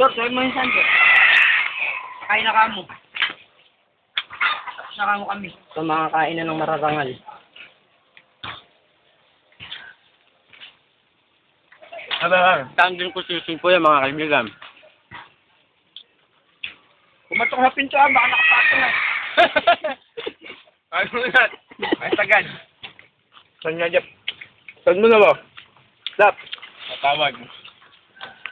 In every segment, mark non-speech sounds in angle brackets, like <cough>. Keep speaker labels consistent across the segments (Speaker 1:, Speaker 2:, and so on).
Speaker 1: Sir, sabi mo yung sandok. Kain na kamo. Tapos na kamo kami.
Speaker 2: Sa mga kainan ng mararangal.
Speaker 3: Aba, tandem ko sisig po yan mga kaibigan.
Speaker 1: Kumatok sa pintuan, baka nakapato na.
Speaker 3: Ano <laughs> na? Ay, tagad. Saan nga, Jeff? Saan mo na ba? Stop. Tawag.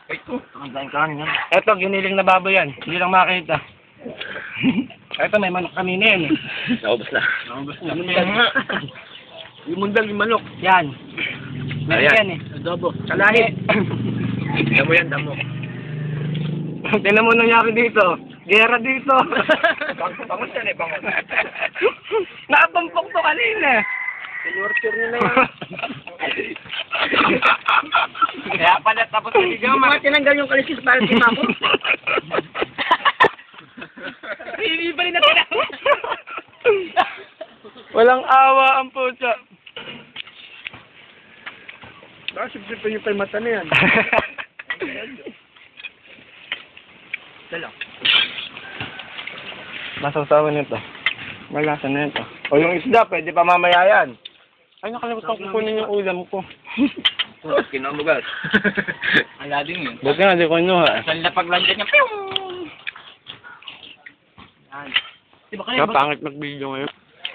Speaker 2: Ang dahil kanin yan.
Speaker 3: Eto, giniling na baboy yan. Hindi lang makita. <laughs> Eto, may manok kanina yan eh.
Speaker 2: Naubos na.
Speaker 3: Naubos na. Yung mundal, <laughs> yung manok.
Speaker 2: Yan. Meron
Speaker 3: Ayan.
Speaker 2: yan eh. Adobo.
Speaker 3: Kalahi. <laughs> Damo yan, damo. Tingnan mo nangyari dito. Gera dito. bangon yan eh, bangon. Nakapampok to kanina.
Speaker 2: Sinurture nila yan.
Speaker 3: Tapos <laughs>
Speaker 1: Hindi mo tinanggal yung kalisis para si Mamo. <laughs>
Speaker 3: Hindi pa rin natin <laughs> Walang awa ang pusa.
Speaker 1: Nakasip-sip pa yung mata na yan. Dalaw.
Speaker 3: Masasawa nito. Malasa na ito. O yung isda, pwede pa mamaya yan. Ay, nakalimutan ko kunin yung ulam ko.
Speaker 2: Kinamugas.
Speaker 1: Ala din yun.
Speaker 3: Buti nga, di ko nuha.
Speaker 1: Saan na paglandan niya? Pew! Yan. Di ba kayo?
Speaker 3: Kapangit mag-video ngayon.